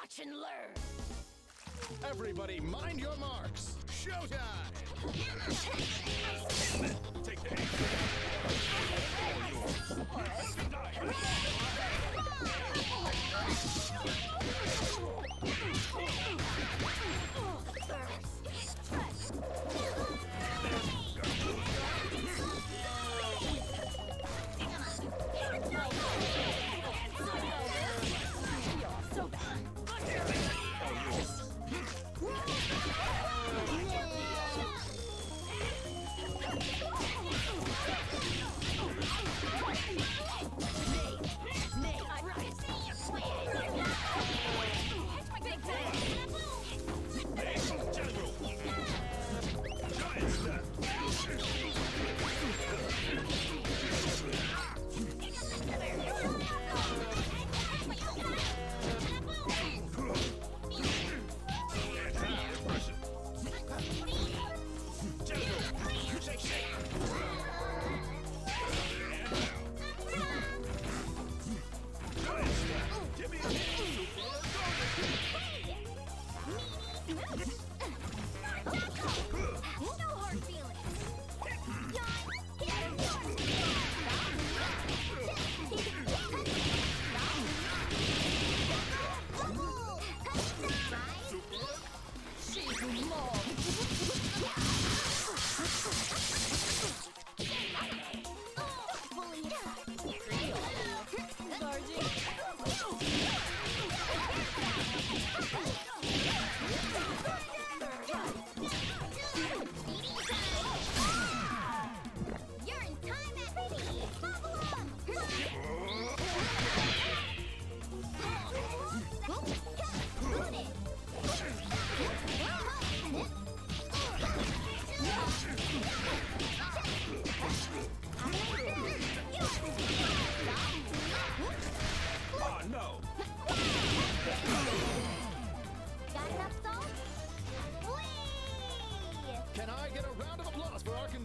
Watch and learn. Everybody, mind your marks. Showtime! Take the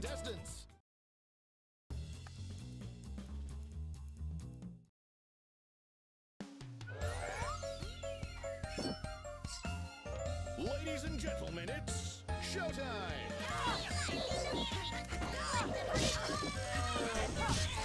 contestants. Ladies and gentlemen, it's showtime!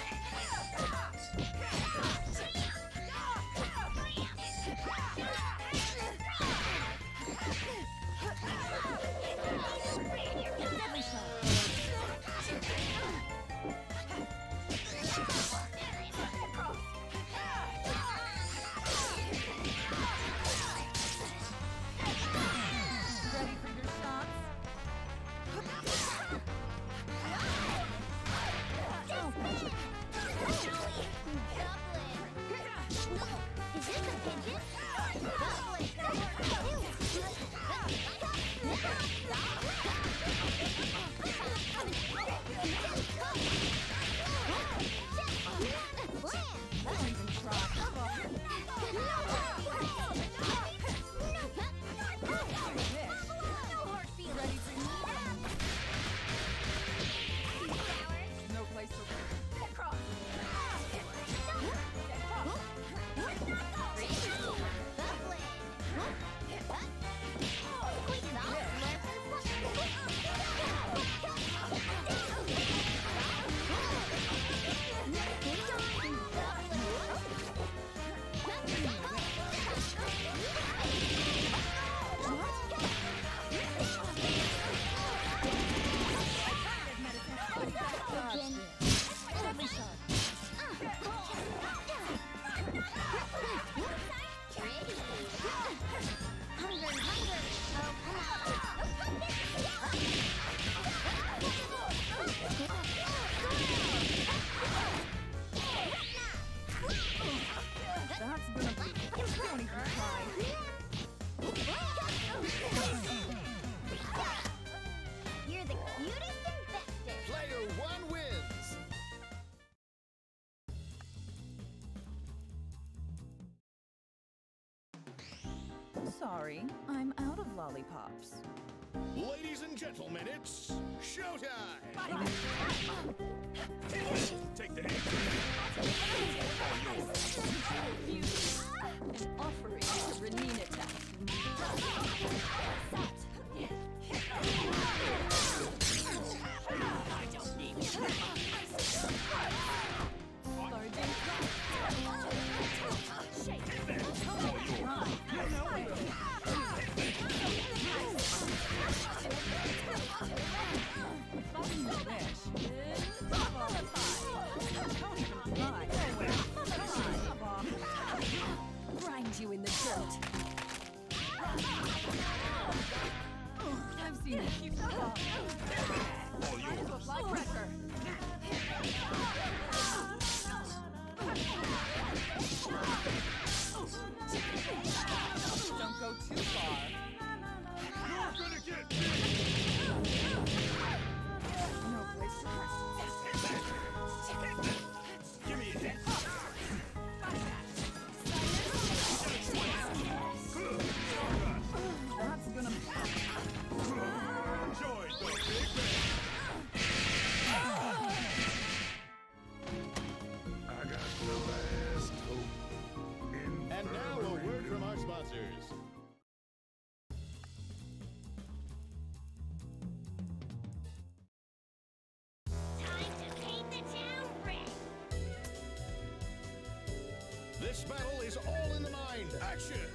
sorry. I'm out of lollipops. Ladies and gentlemen, it's showtime! Take the. An offering to Renina sponsors. This battle is all in the mind. Action!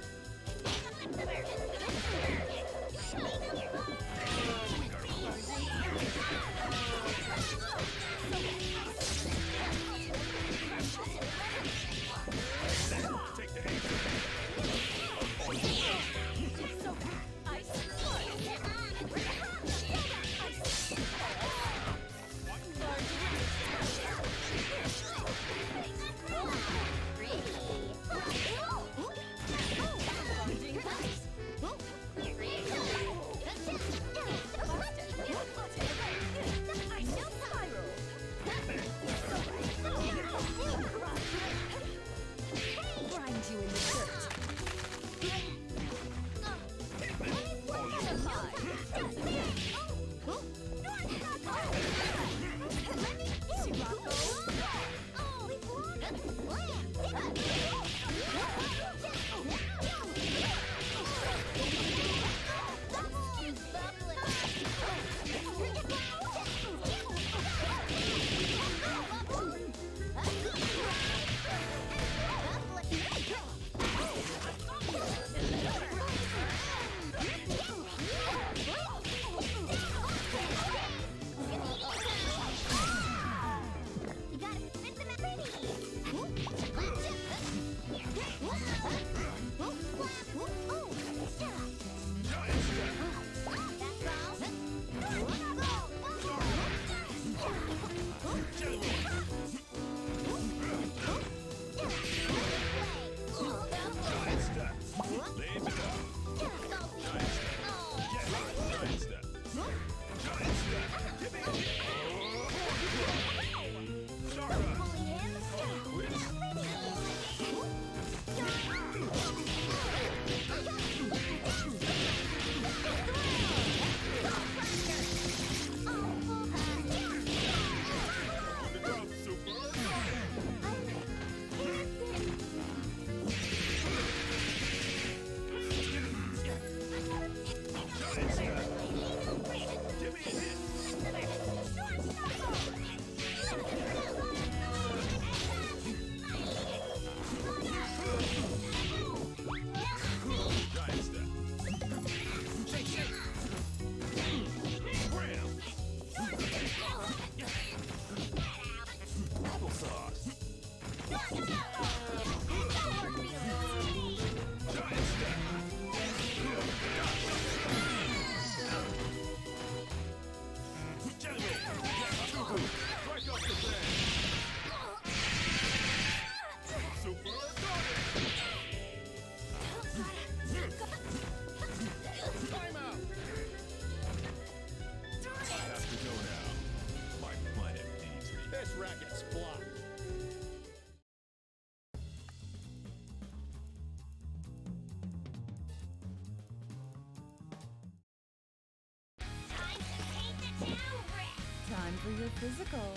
physical.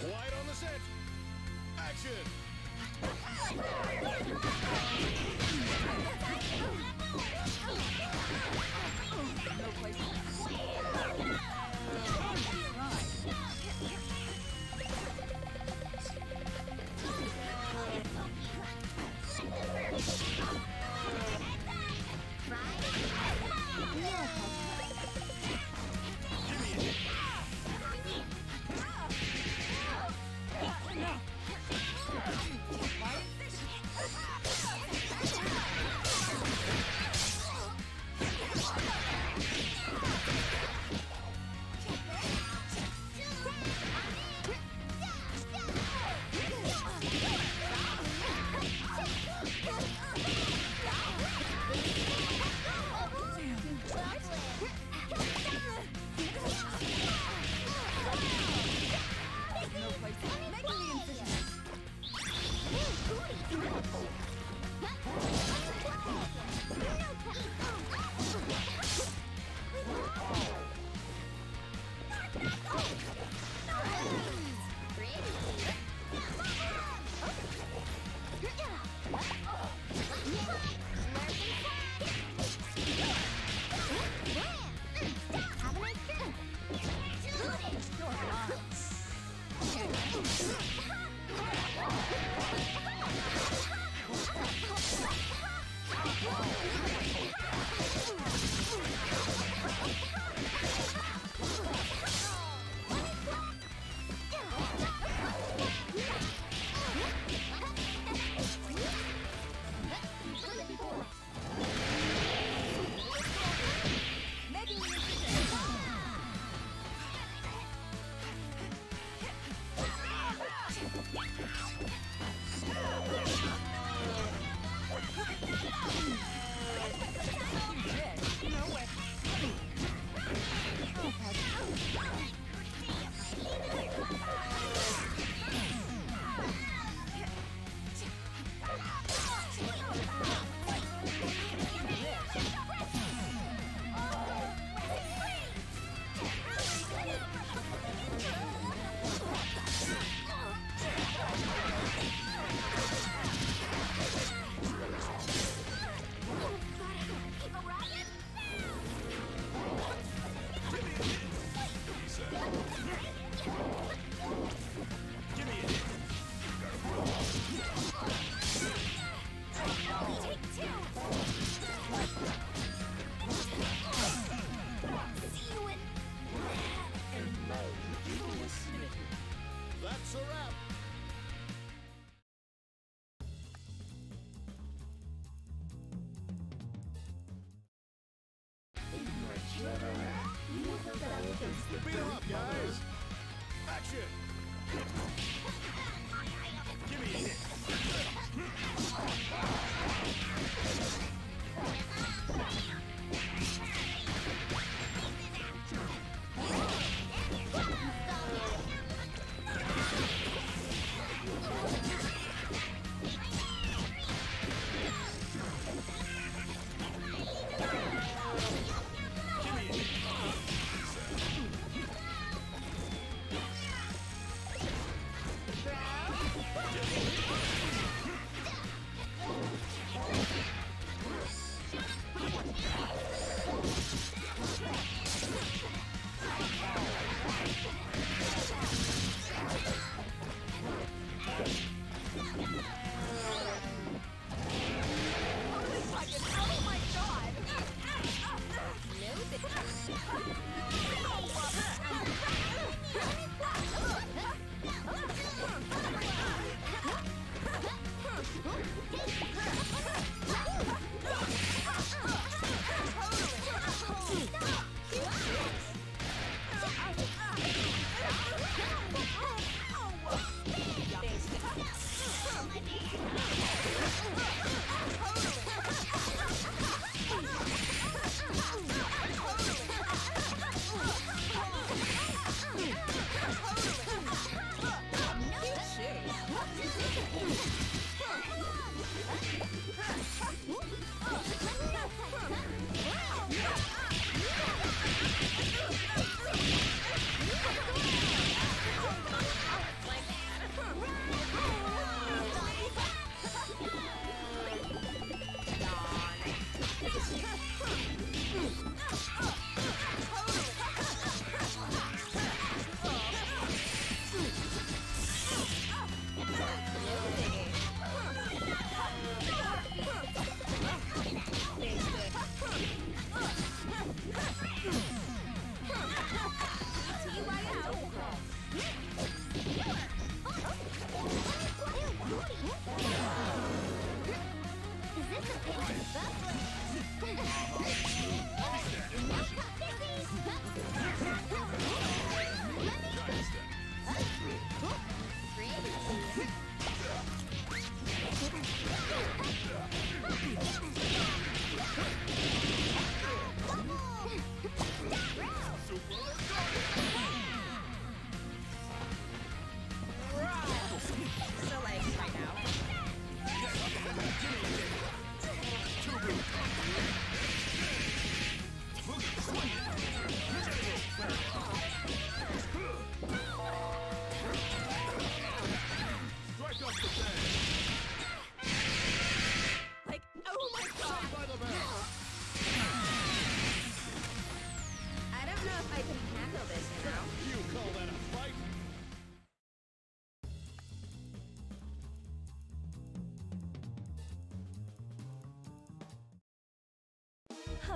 Quiet on the set. Action.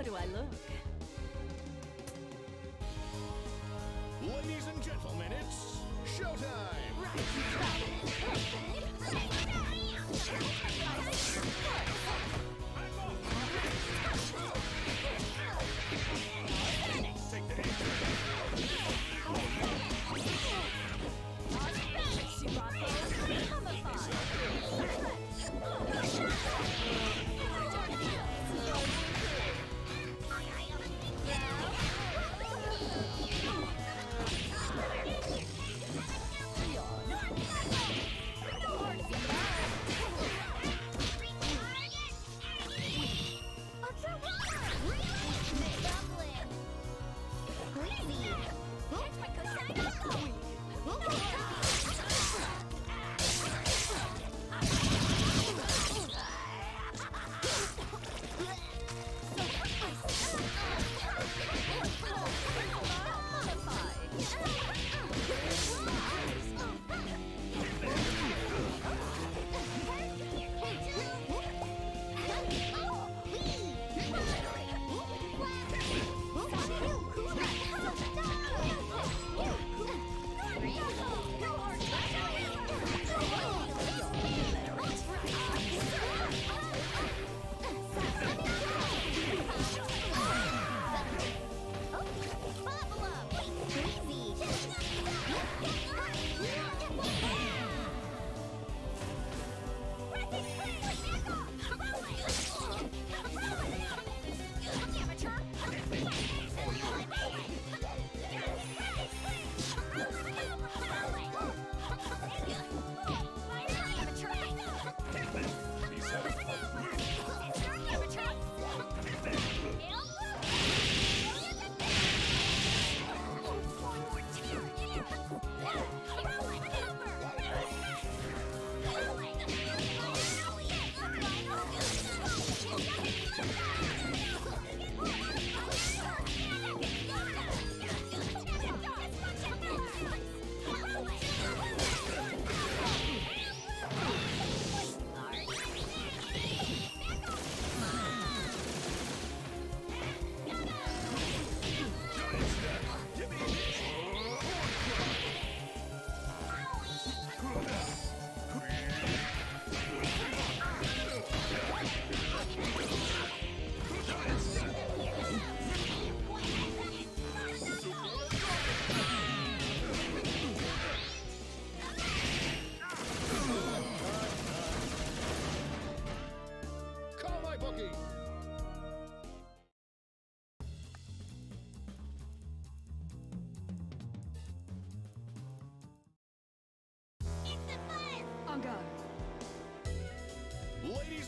Do I look? Ladies and gentlemen, it's showtime! Take the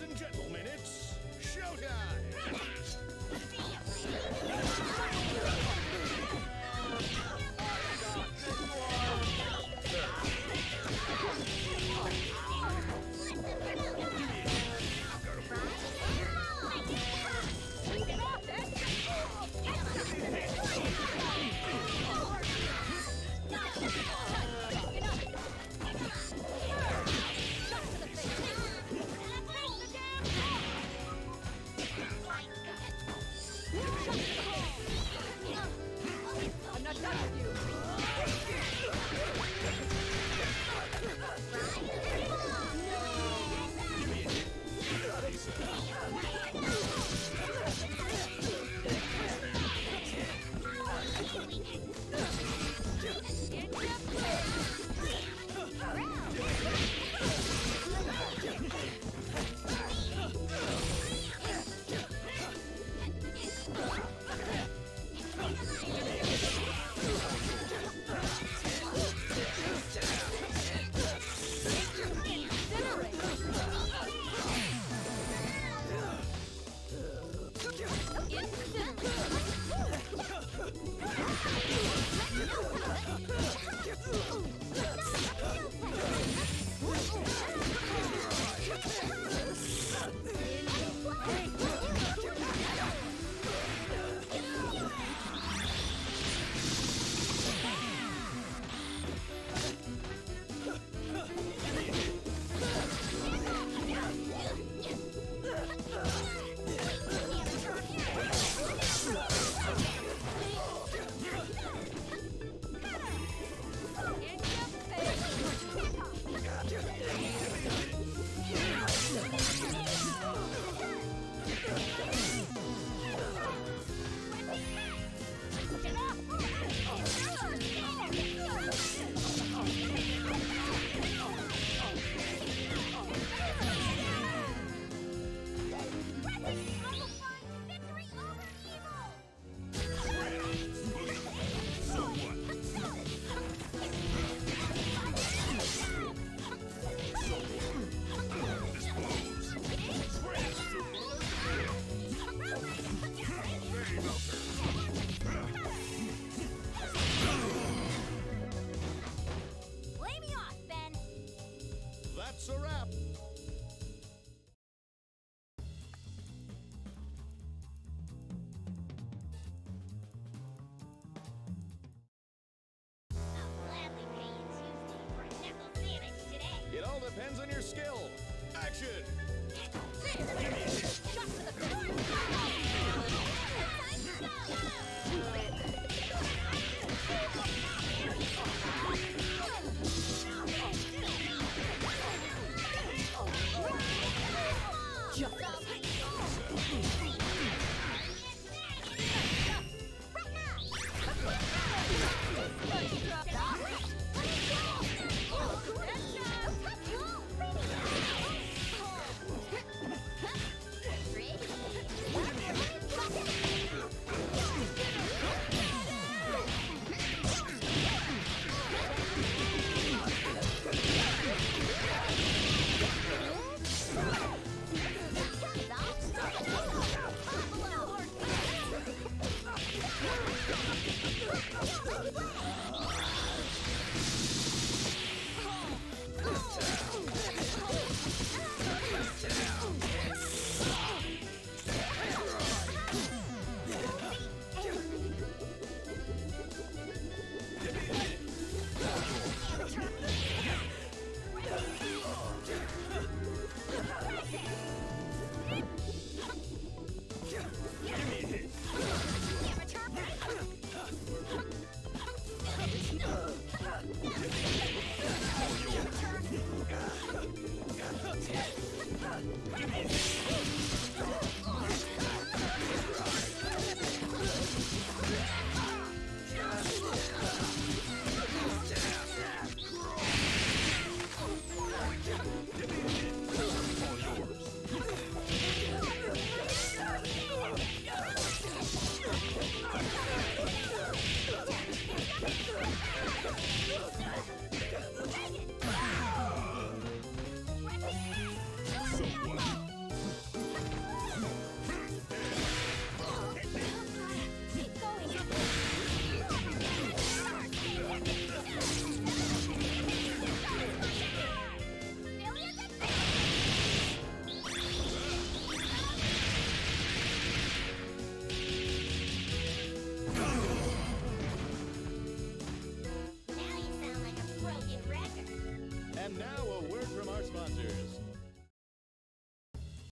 and gentlemen, it's showtime!